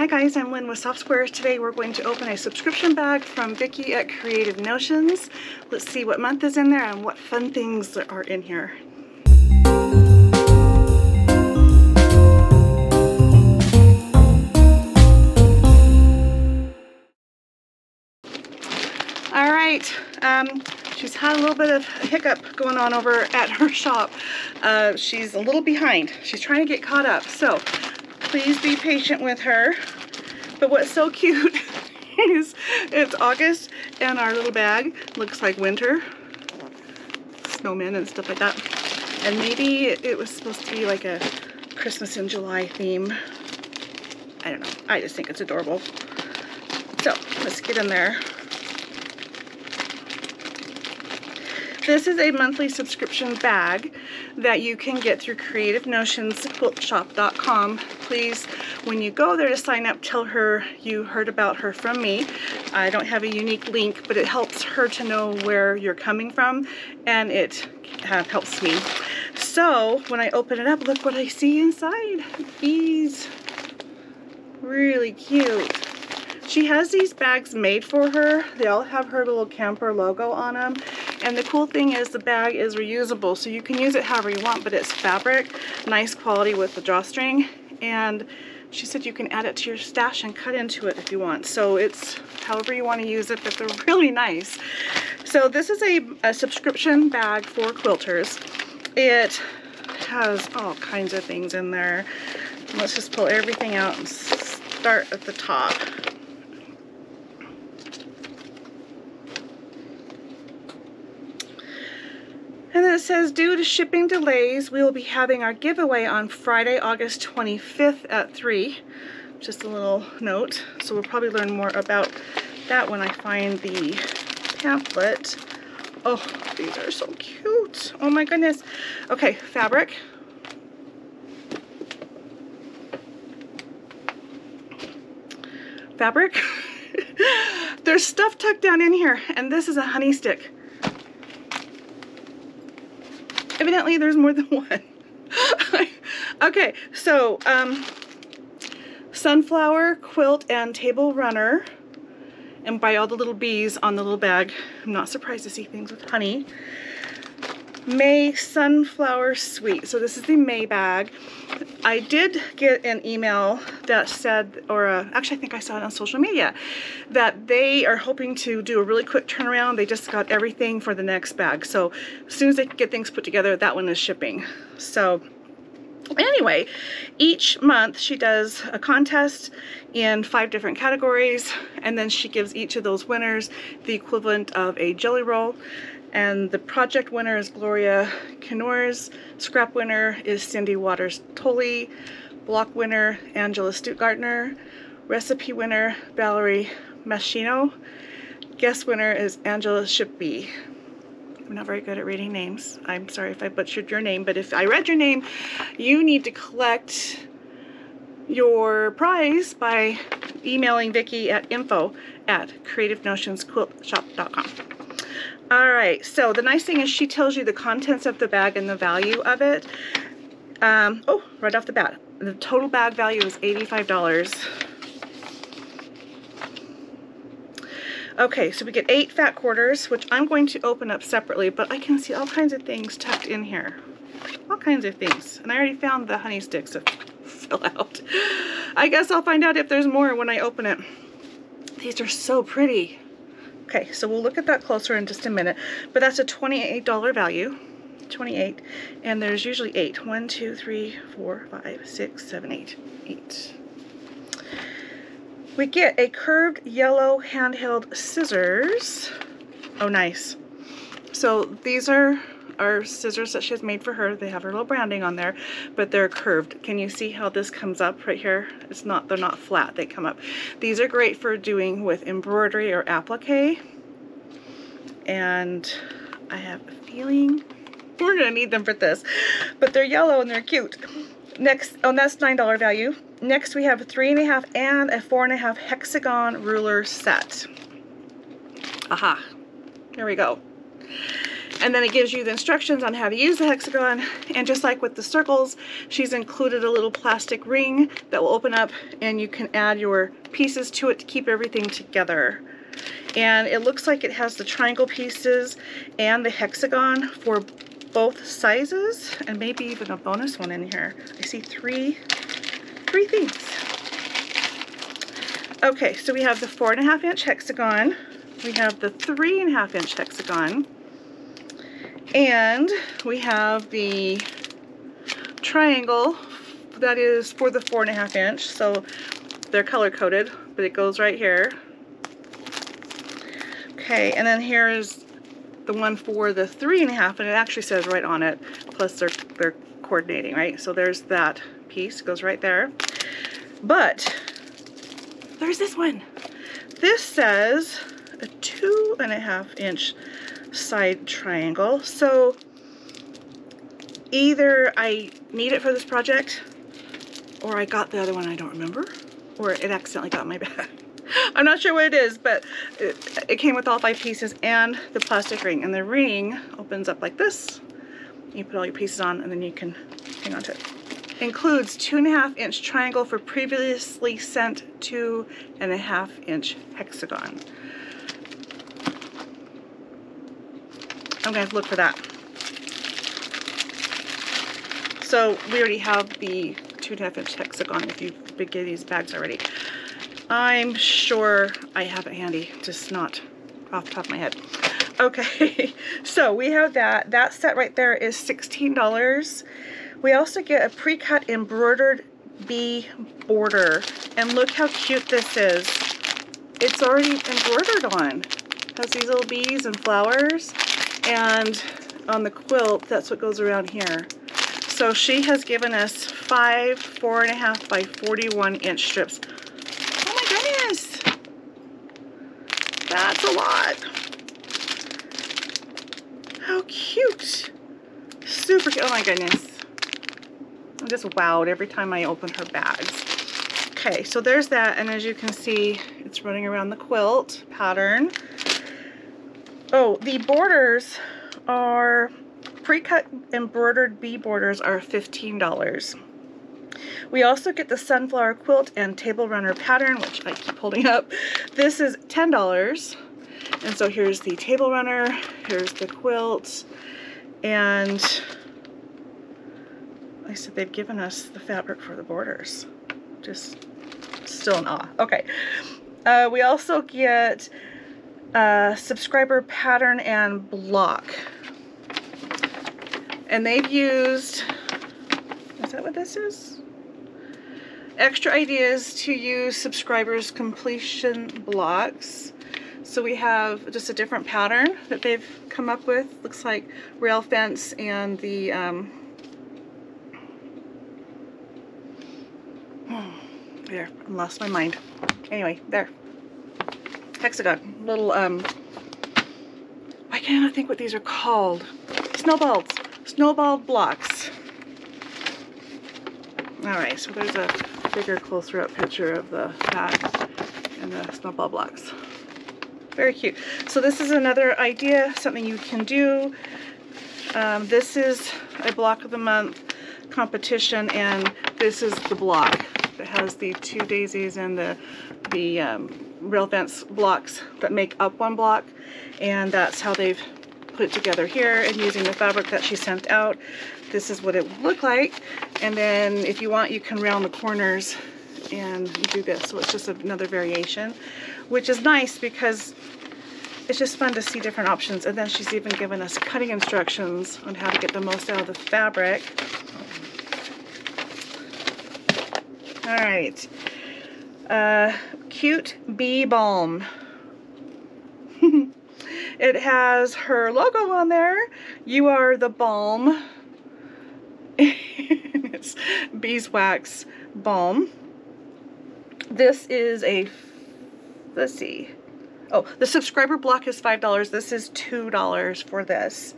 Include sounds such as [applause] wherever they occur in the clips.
Hi guys, I'm Lynne with Soft. Today we're going to open a subscription bag from Vicki at Creative Notions. Let's see what month is in there and what fun things are in here. All right, um, she's had a little bit of a hiccup going on over at her [laughs] shop. Uh, she's a little behind. She's trying to get caught up. So please be patient with her. But what's so cute [laughs] is it's August and our little bag looks like winter. Snowmen and stuff like that. And maybe it was supposed to be like a Christmas in July theme. I don't know. I just think it's adorable. So let's get in there. This is a monthly subscription bag that you can get through creativenotionsquiltshop.com. Please, when you go there to sign up, tell her you heard about her from me. I don't have a unique link, but it helps her to know where you're coming from, and it uh, helps me. So, when I open it up, look what I see inside. These really cute. She has these bags made for her. They all have her little camper logo on them. And the cool thing is the bag is reusable, so you can use it however you want, but it's fabric, nice quality with the drawstring. And she said you can add it to your stash and cut into it if you want. So it's however you want to use it, but they're [laughs] really nice. So this is a, a subscription bag for quilters. It has all kinds of things in there. Let's just pull everything out and start at the top. And then it says, due to shipping delays, we will be having our giveaway on Friday, August 25th at 3. Just a little note. So we'll probably learn more about that when I find the pamphlet. Oh, these are so cute. Oh my goodness. Okay, fabric. Fabric. [laughs] There's stuff tucked down in here, and this is a honey stick. Evidently, there's more than [laughs] one. okay, so um, sunflower, quilt, and table runner. And by all the little bees on the little bag. I'm not surprised to see things with honey. May Sunflower Sweet. So this is the May bag. I did get an email that said, or uh, actually I think I saw it on social media, that they are hoping to do a really quick turnaround. They just got everything for the next bag. So as soon as they get things put together, that one is shipping. So anyway, each month she does a contest in five different categories and then she gives each of those winners the equivalent of a jelly roll and the project winner is Gloria Knorrs. Scrap winner is Cindy Waters Tolley. Block winner, Angela Stuttgartner. Recipe winner, Valerie Machino. Guest winner is Angela Shippey. I'm not very good at reading names. I'm sorry if I butchered your name, but if I read your name, you need to collect your prize by emailing Vicki at info at creativenotionsquiltshop.com. All right, so the nice thing is she tells you the contents of the bag and the value of it. Um, oh, right off the bat, the total bag value is $85. Okay, so we get eight fat quarters, which I'm going to open up separately, but I can see all kinds of things tucked in here. All kinds of things. And I already found the honey sticks to [laughs] fill out. I guess I'll find out if there's more when I open it. These are so pretty. Okay, so we'll look at that closer in just a minute. But that's a $28 value. 28 and there's usually eight. One, two, three, four, five, six, seven, eight. Eight. We get a curved yellow handheld scissors. Oh, nice. So these are are scissors that she has made for her. They have her little branding on there, but they're curved. Can you see how this comes up right here? It's not, they're not flat, they come up. These are great for doing with embroidery or applique. And I have a feeling we're gonna need them for this, but they're yellow and they're cute. Next, oh, that's $9 value. Next we have a three and a half and a four and a half hexagon ruler set. Aha, here we go. And then it gives you the instructions on how to use the hexagon. And just like with the circles, she's included a little plastic ring that will open up and you can add your pieces to it to keep everything together. And it looks like it has the triangle pieces and the hexagon for both sizes and maybe even a bonus one in here. I see three, three things. Okay, so we have the four and a half inch hexagon. We have the three and a half inch hexagon. And we have the triangle that is for the four and a half inch. So they're color coded, but it goes right here. Okay, and then here is the one for the three and a half, and it actually says right on it, plus they're, they're coordinating, right? So there's that piece, goes right there. But there's this one. This says a two and a half inch side triangle. So either I need it for this project or I got the other one I don't remember or it accidentally got my [laughs] bag. I'm not sure what it is, but it, it, came with all five pieces and the plastic ring. And the ring opens up like this. You put all your pieces on and then you can hang on to it includes two and a half inch triangle for previously sent two and a half inch hexagon. I'm going to look for that. So we already have the two and a half inch hexagon if you've been these bags already. I'm sure I have it handy, just not off the top of my head. Okay, [laughs] so we have that. That set right there is $16. We also get a pre-cut embroidered bee border. And look how cute this is. It's already embroidered on. Has these little bees and flowers. And on the quilt, that's what goes around here. So she has given us five four and a half by 41 inch strips. Oh my goodness. That's a lot. How cute. Super cute. Oh my goodness. I'm just wowed every time I open her bags. Okay, so there's that, and as you can see, it's running around the quilt pattern. Oh, the borders are pre-cut embroidered bee borders are $15. We also get the sunflower quilt and table runner pattern, which I keep holding up. This is $10. And so here's the table runner, here's the quilt, and I said they've given us the fabric for the borders. Just still in awe. Okay. Uh, we also get a subscriber pattern and block. And they've used, is that what this is? Extra ideas to use subscribers completion blocks. So we have just a different pattern that they've come up with. Looks like rail fence and the um, [sighs] There, I lost my mind. Anyway, there. Hexagon. Little, um, why can't I think what these are called? Snowballs. Snowballed blocks. Alright, so there's a bigger, closer up picture of the hat and the snowball blocks. Very cute. So this is another idea, something you can do. Um, this is a block of the month competition and this is the block that has the two daisies and the, the um, rail fence blocks that make up one block. And that's how they've put it together here and using the fabric that she sent out. This is what it would look like. And then if you want, you can round the corners and do this. So it's just another variation, which is nice because it's just fun to see different options. And then she's even given us cutting instructions on how to get the most out of the fabric. All right. Uh, cute bee balm. [laughs] it has her logo on there. You are the balm. [laughs] it's beeswax balm. This is a, let's see. Oh, the subscriber block is $5. This is $2 for this.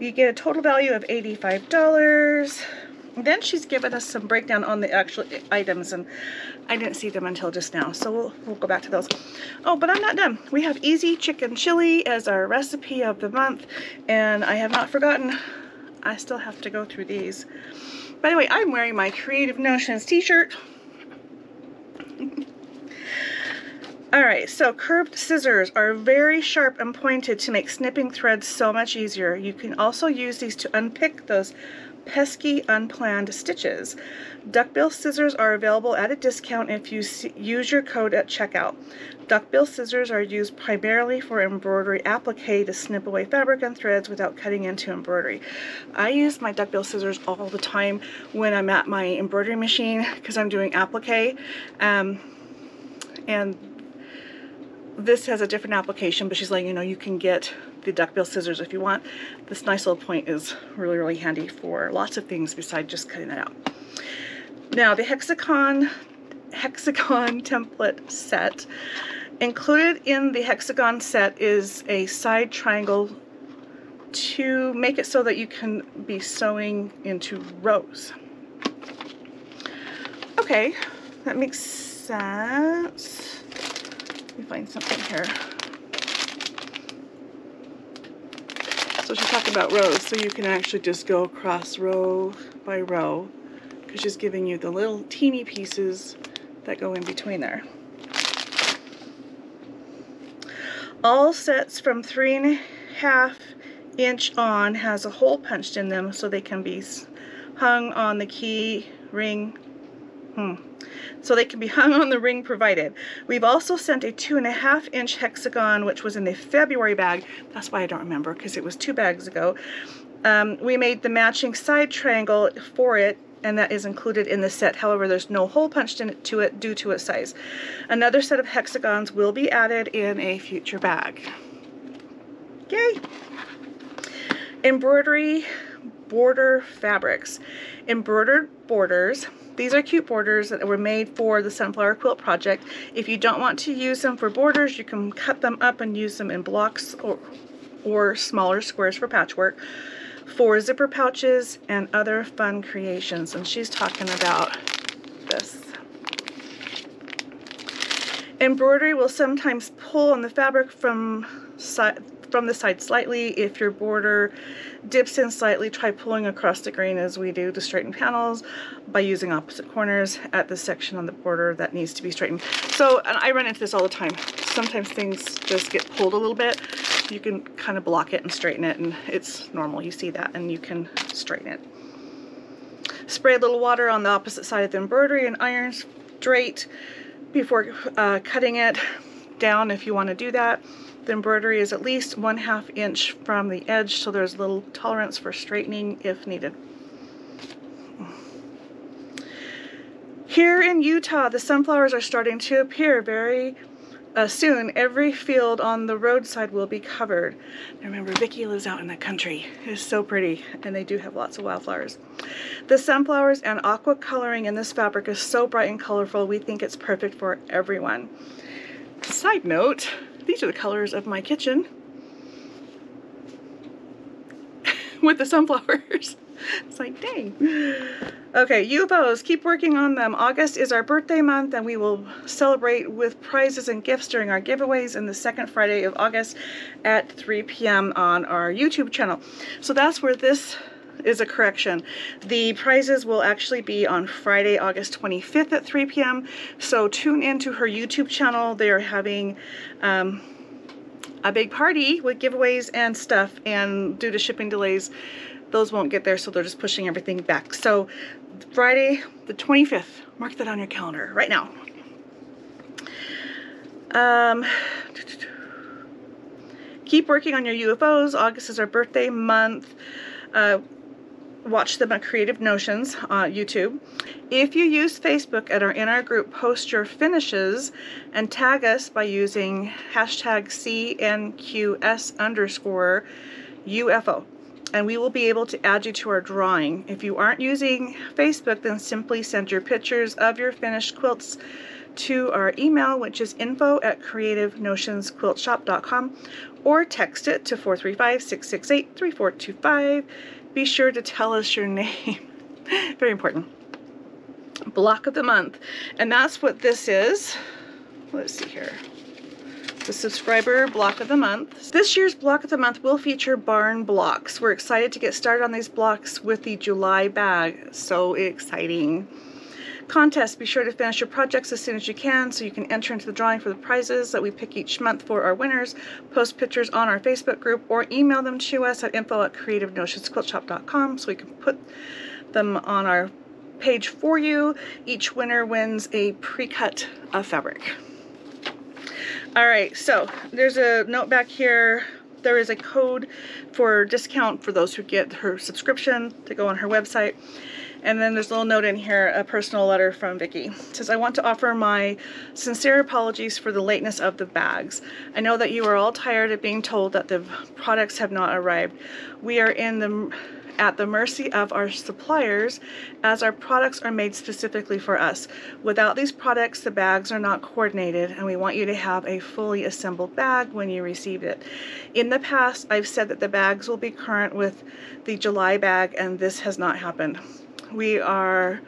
You get a total value of $85 Then she's given us some breakdown on the actual items, and I didn't see them until just now, so we'll, we'll go back to those. Oh, but I'm not done. We have Easy Chicken Chili as our recipe of the month, and I have not forgotten. I still have to go through these. By the way, I'm wearing my Creative Notions t-shirt. [laughs] Alright, so curved scissors are very sharp and pointed to make snipping threads so much easier. You can also use these to unpick those pesky unplanned stitches. Duckbill scissors are available at a discount if you use your code at checkout. Duckbill scissors are used primarily for embroidery applique to snip away fabric and threads without cutting into embroidery. I use my duckbill scissors all the time when I'm at my embroidery machine because I'm doing applique. Um, and this has a different application, but she's like, you know, you can get the duckbill scissors if you want. This nice little point is really, really handy for lots of things besides just cutting it out. Now, the hexagon, hexagon [laughs] template set. Included in the hexagon set is a side triangle to make it so that you can be sewing into rows. Okay, that makes sense. Let me find something here. So she's talking about rows, so you can actually just go across row by row because she's giving you the little teeny pieces that go in between there. All sets from three and a half inch on has a hole punched in them so they can be hung on the key ring hmm, so they can be hung on the ring provided. We've also sent a two and a half inch hexagon, which was in the February bag. That's why I don't remember, because it was two bags ago. Um, we made the matching side triangle for it, and that is included in the set. However, there's no hole punched into it due to its size. Another set of hexagons will be added in a future bag. Yay! Embroidery border fabrics. Embroidered borders these are cute borders that were made for the Sunflower Quilt Project. If you don't want to use them for borders, you can cut them up and use them in blocks or, or smaller squares for patchwork for zipper pouches and other fun creations. And she's talking about this. Embroidery will sometimes pull on the fabric from side, from the side slightly. If your border dips in slightly, try pulling across the grain as we do to straighten panels by using opposite corners at the section on the border that needs to be straightened. So I run into this all the time. Sometimes things just get pulled a little bit. You can kind of block it and straighten it and it's normal. You see that and you can straighten it. Spray a little water on the opposite side of the embroidery and iron straight before uh, cutting it down if you want to do that. The embroidery is at least one half inch from the edge, so there's little tolerance for straightening if needed. Here in Utah, the sunflowers are starting to appear very uh, soon. Every field on the roadside will be covered. remember, Vicki lives out in the country. It's so pretty, and they do have lots of wildflowers. The sunflowers and aqua coloring in this fabric is so bright and colorful, we think it's perfect for everyone. Side note, these are the colors of my kitchen [laughs] with the sunflowers. [laughs] it's like, dang. Okay, UFOs, keep working on them. August is our birthday month and we will celebrate with prizes and gifts during our giveaways in the second Friday of August at 3 p.m. on our YouTube channel. So that's where this is a correction. The prizes will actually be on Friday, August 25th at 3 p.m. So tune into her YouTube channel. They are having um, a big party with giveaways and stuff. And due to shipping delays, those won't get there. So they're just pushing everything back. So Friday, the 25th, mark that on your calendar right now. Um, keep working on your UFOs. August is our birthday month. Uh, watch them at Creative Notions on YouTube. If you use Facebook and are in our group, post your finishes and tag us by using hashtag CNQS underscore UFO. And we will be able to add you to our drawing. If you aren't using Facebook, then simply send your pictures of your finished quilts to our email, which is info at creativenotionsquiltshop.com, or text it to 435 668 3425 be sure to tell us your name. [laughs] Very important. Block of the month. And that's what this is. Let's see here the subscriber block of the month. This year's block of the month will feature barn blocks. We're excited to get started on these blocks with the July bag. So exciting. Contest, be sure to finish your projects as soon as you can so you can enter into the drawing for the prizes that we pick each month for our winners. Post pictures on our Facebook group or email them to us at info at creativenotionsquiltshop.com so we can put them on our page for you. Each winner wins a pre-cut of fabric. All right, so there's a note back here. There is a code for discount for those who get her subscription to go on her website. And then there's a little note in here, a personal letter from Vicki. It says, I want to offer my sincere apologies for the lateness of the bags. I know that you are all tired of being told that the products have not arrived. We are in the at the mercy of our suppliers as our products are made specifically for us. Without these products, the bags are not coordinated and we want you to have a fully assembled bag when you receive it. In the past, I've said that the bags will be current with the July bag and this has not happened. We are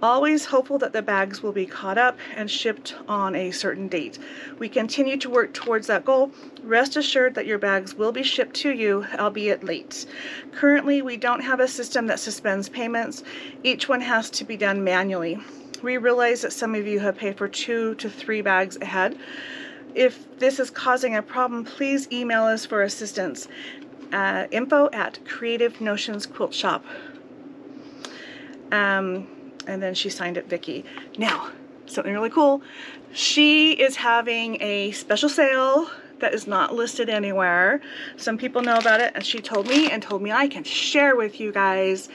Always hopeful that the bags will be caught up and shipped on a certain date. We continue to work towards that goal. Rest assured that your bags will be shipped to you, albeit late. Currently, we don't have a system that suspends payments. Each one has to be done manually. We realize that some of you have paid for two to three bags ahead. If this is causing a problem, please email us for assistance. Uh, info at Creative Notions Quilt Shop. Um, and then she signed it Vicki. Now, something really cool. She is having a special sale that is not listed anywhere. Some people know about it and she told me and told me I can share with you guys.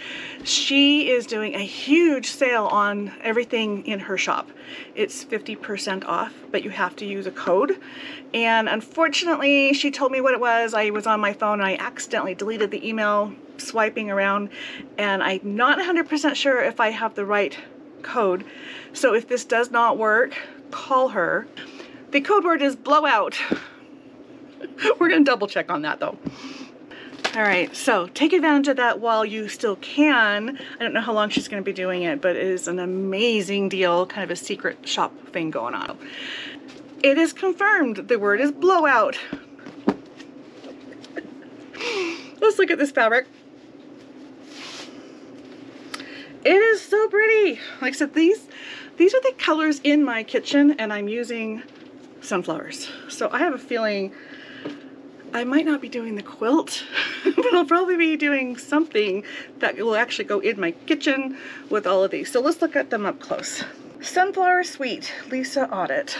She is doing a huge sale on everything in her shop. It's 50% off, but you have to use a code. And unfortunately, she told me what it was. I was on my phone and I accidentally deleted the email swiping around and I'm not 100% sure if I have the right code. So if this does not work, call her. The code word is blowout. [laughs] We're gonna double check on that though. All right, so take advantage of that while you still can. I don't know how long she's gonna be doing it, but it is an amazing deal, kind of a secret shop thing going on. It is confirmed, the word is blowout. [laughs] Let's look at this fabric. It is so pretty. Like I said, these, these are the colors in my kitchen and I'm using sunflowers. So I have a feeling I might not be doing the quilt, [laughs] but I'll probably be doing something that will actually go in my kitchen with all of these. So let's look at them up close. Sunflower Sweet, Lisa Audit.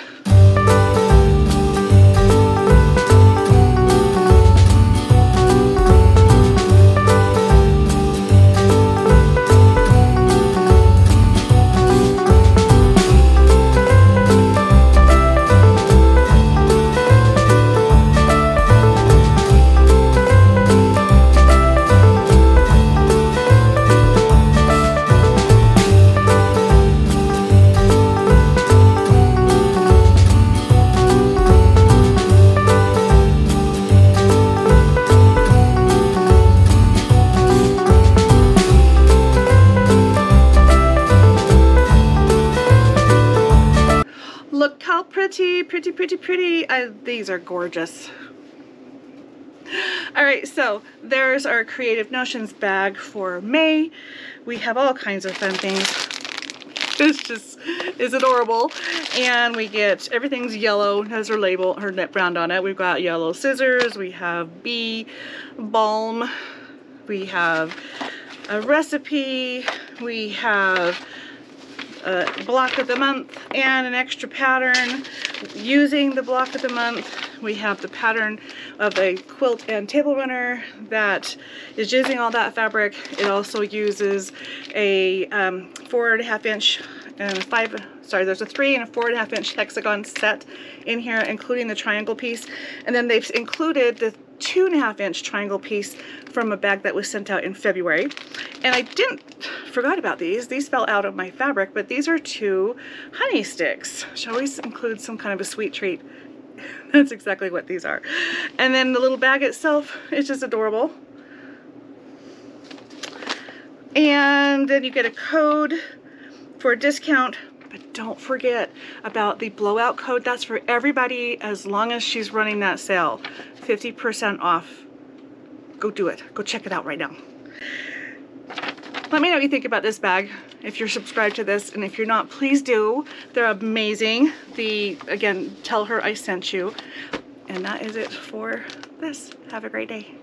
Pretty, pretty, pretty. I, these are gorgeous. All right, so there's our Creative Notions bag for May. We have all kinds of fun things. This just is adorable. And we get, everything's yellow, has her label, her net brand on it. We've got yellow scissors, we have bee balm, we have a recipe, we have a block of the month and an extra pattern using the block of the month we have the pattern of a quilt and table runner that is using all that fabric. It also uses a um, four and a half inch and five sorry there's a three and a four and a half inch hexagon set in here including the triangle piece. And then they've included the two and a half inch triangle piece from a bag that was sent out in February. And I didn't, forgot about these. These fell out of my fabric, but these are two honey sticks, which always include some kind of a sweet treat. [laughs] That's exactly what these are. And then the little bag itself is just adorable. And then you get a code for a discount. But don't forget about the blowout code. That's for everybody as long as she's running that sale. 50% off. Go do it. Go check it out right now. Let me know what you think about this bag if you're subscribed to this and if you're not please do they're amazing the again tell her I sent you and that is it for this have a great day